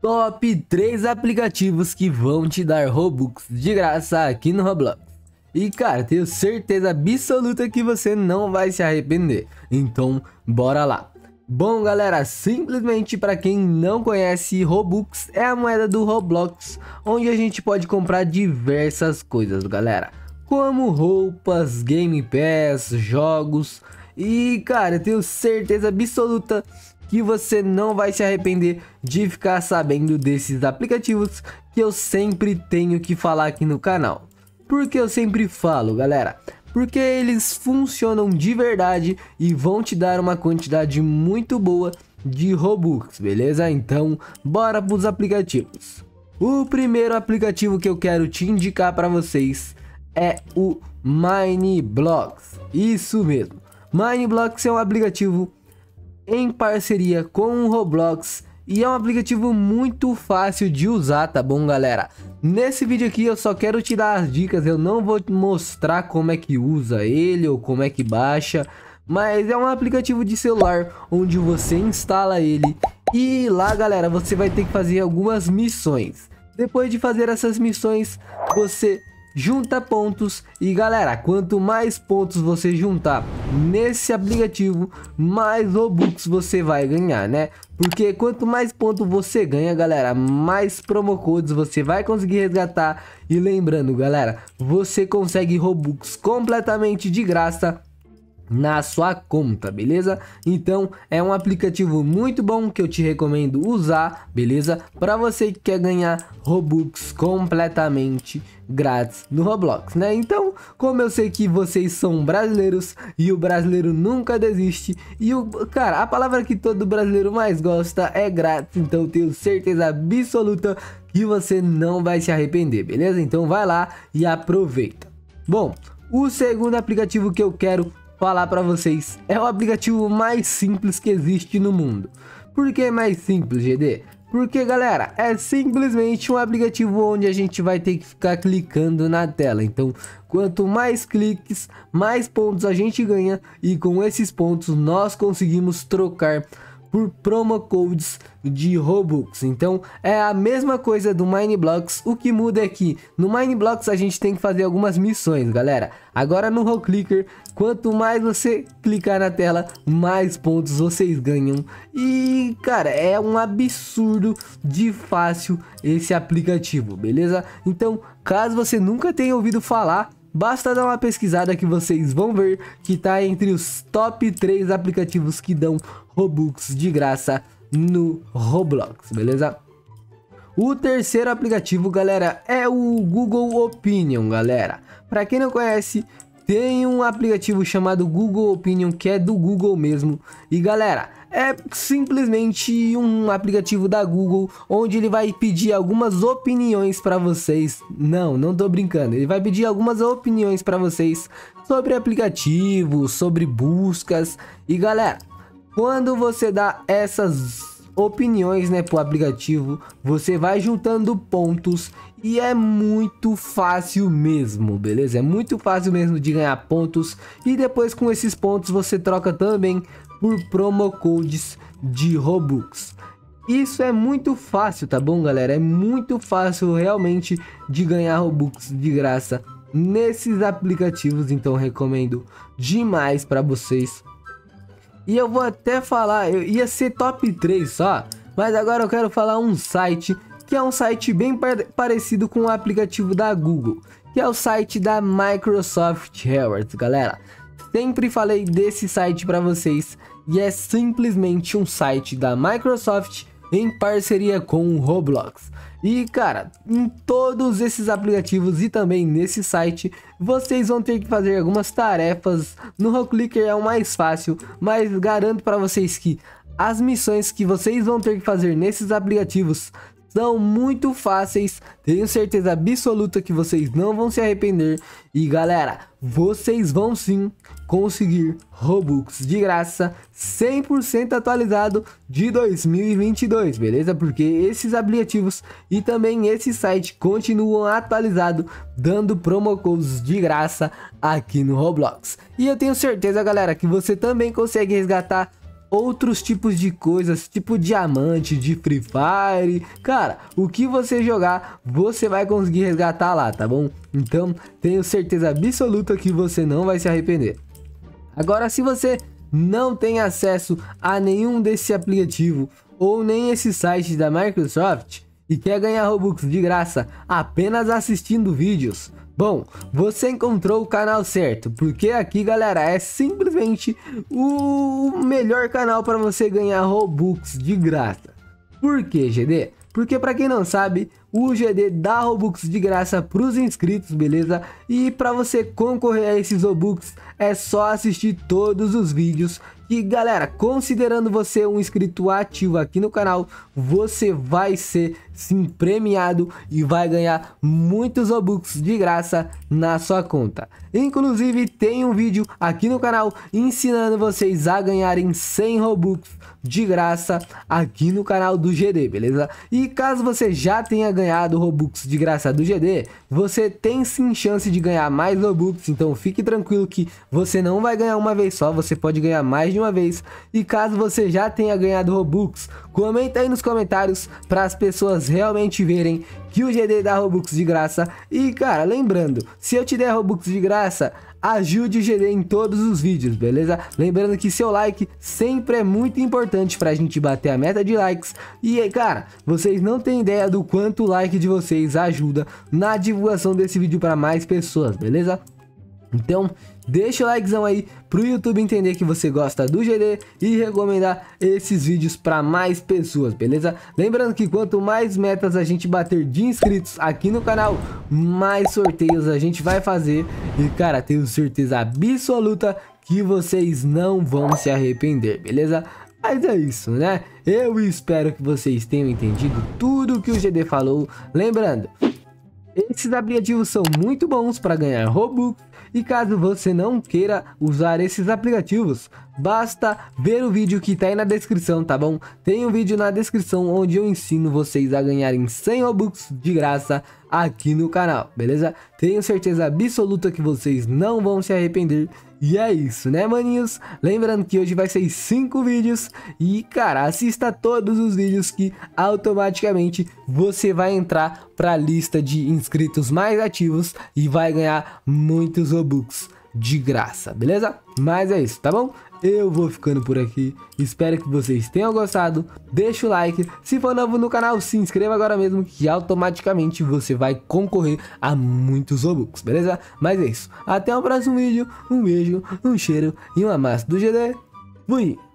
Top 3 aplicativos que vão te dar Robux de graça aqui no Roblox. E cara, tenho certeza absoluta que você não vai se arrepender. Então, bora lá. Bom galera, simplesmente para quem não conhece, Robux é a moeda do Roblox, onde a gente pode comprar diversas coisas galera. Como roupas, game pass, jogos e cara, tenho certeza absoluta que você não vai se arrepender de ficar sabendo desses aplicativos que eu sempre tenho que falar aqui no canal. Porque eu sempre falo, galera, porque eles funcionam de verdade e vão te dar uma quantidade muito boa de Robux, beleza? Então, bora para os aplicativos. O primeiro aplicativo que eu quero te indicar para vocês é o Mineblocks. Isso mesmo. Mineblocks é um aplicativo em parceria com o Roblox e é um aplicativo muito fácil de usar, tá bom, galera? Nesse vídeo aqui eu só quero te dar as dicas, eu não vou mostrar como é que usa ele ou como é que baixa, mas é um aplicativo de celular onde você instala ele e lá, galera, você vai ter que fazer algumas missões. Depois de fazer essas missões, você junta pontos e galera, quanto mais pontos você juntar nesse aplicativo, mais Robux você vai ganhar, né? Porque quanto mais pontos você ganha, galera, mais promo codes você vai conseguir resgatar. E lembrando, galera, você consegue Robux completamente de graça na sua conta, beleza? Então é um aplicativo muito bom que eu te recomendo usar, beleza? Para você que quer ganhar Robux completamente grátis no Roblox, né? Então, como eu sei que vocês são brasileiros e o brasileiro nunca desiste e o cara, a palavra que todo brasileiro mais gosta é grátis, então tenho certeza absoluta que você não vai se arrepender, beleza? Então vai lá e aproveita. Bom, o segundo aplicativo que eu quero falar para vocês. É o aplicativo mais simples que existe no mundo. Por que mais simples, GD? Porque, galera, é simplesmente um aplicativo onde a gente vai ter que ficar clicando na tela. Então, quanto mais cliques, mais pontos a gente ganha. E com esses pontos, nós conseguimos trocar por promo codes de Robux. Então é a mesma coisa do Mineblocks. O que muda é que no Mineblocks a gente tem que fazer algumas missões, galera. Agora no Roll Clicker, quanto mais você clicar na tela, mais pontos vocês ganham. E cara, é um absurdo de fácil esse aplicativo, beleza? Então, caso você nunca tenha ouvido falar, Basta dar uma pesquisada que vocês vão ver que tá entre os top 3 aplicativos que dão Robux de graça no Roblox, beleza? O terceiro aplicativo, galera, é o Google Opinion, galera. Para quem não conhece, tem um aplicativo chamado Google Opinion que é do Google mesmo. E galera, é simplesmente um aplicativo da Google onde ele vai pedir algumas opiniões para vocês. Não, não tô brincando. Ele vai pedir algumas opiniões para vocês sobre aplicativos, sobre buscas. E galera, quando você dá essas opiniões, né, pro aplicativo, você vai juntando pontos e é muito fácil mesmo, beleza? É muito fácil mesmo de ganhar pontos e depois com esses pontos você troca também por promo codes de Robux. Isso é muito fácil, tá bom, galera? É muito fácil realmente de ganhar Robux de graça nesses aplicativos, então recomendo demais para vocês. E eu vou até falar, eu ia ser top 3 só, mas agora eu quero falar um site que é um site bem parecido com o aplicativo da Google, que é o site da Microsoft Rewards, galera. Sempre falei desse site para vocês e é simplesmente um site da Microsoft em parceria com o Roblox. E cara, em todos esses aplicativos e também nesse site, vocês vão ter que fazer algumas tarefas. No Roll Clicker é o mais fácil, mas garanto para vocês que as missões que vocês vão ter que fazer nesses aplicativos são muito fáceis, tenho certeza absoluta que vocês não vão se arrepender. E galera, vocês vão sim conseguir Robux de graça 100% atualizado de 2022, beleza? Porque esses aplicativos e também esse site continuam atualizados, dando promo codes de graça aqui no Roblox. E eu tenho certeza, galera, que você também consegue resgatar outros tipos de coisas, tipo diamante, de Free Fire. Cara, o que você jogar, você vai conseguir resgatar lá, tá bom? Então, tenho certeza absoluta que você não vai se arrepender. Agora, se você não tem acesso a nenhum desse aplicativo ou nem esse site da Microsoft e quer ganhar Robux de graça apenas assistindo vídeos, Bom, você encontrou o canal certo, porque aqui, galera, é simplesmente o melhor canal para você ganhar Robux de graça. Por que, GD? Porque para quem não sabe, o GD dá Robux de graça para os inscritos, beleza? E para você concorrer a esses Robux, é só assistir todos os vídeos. E galera, considerando você um inscrito ativo aqui no canal, você vai ser sim premiado e vai ganhar muitos Robux de graça na sua conta. Inclusive tem um vídeo aqui no canal ensinando vocês a ganharem 100 Robux de graça aqui no canal do GD, beleza? E caso você já tenha ganhado Robux de graça do GD, você tem sim chance de ganhar mais Robux, então fique tranquilo que você não vai ganhar uma vez só, você pode ganhar mais de uma vez. E caso você já tenha ganhado Robux, comenta aí nos comentários para as pessoas realmente verem que o GD dá Robux de graça. E cara, lembrando, se eu te der Robux de graça, ajude o GD em todos os vídeos, beleza? Lembrando que seu like sempre é muito importante pra gente bater a meta de likes. E cara, vocês não têm ideia do quanto o like de vocês ajuda na divulgação desse vídeo para mais pessoas, beleza? Então, deixa o likezão aí pro YouTube entender que você gosta do GD e recomendar esses vídeos para mais pessoas, beleza? Lembrando que quanto mais metas a gente bater de inscritos aqui no canal, mais sorteios a gente vai fazer. E cara, tenho certeza absoluta que vocês não vão se arrepender, beleza? Mas é isso, né? Eu espero que vocês tenham entendido tudo que o GD falou. Lembrando, esses aplicativos são muito bons para ganhar Robux e caso você não queira usar esses aplicativos, basta ver o vídeo que tá aí na descrição, tá bom? Tem um vídeo na descrição onde eu ensino vocês a ganharem 100 Robux de graça aqui no canal, beleza? Tenho certeza absoluta que vocês não vão se arrepender e é isso, né, maninhos? Lembrando que hoje vai ser 5 vídeos e, cara, assista todos os vídeos que automaticamente você vai entrar para a lista de inscritos mais ativos e vai ganhar muitos Robux de graça, beleza? Mas é isso, tá bom? eu vou ficando por aqui. Espero que vocês tenham gostado. Deixa o like. Se for novo no canal, se inscreva agora mesmo que automaticamente você vai concorrer a muitos Robux, beleza? Mas é isso. Até o próximo vídeo. Um beijo, um cheiro e uma massa do GD. Fui!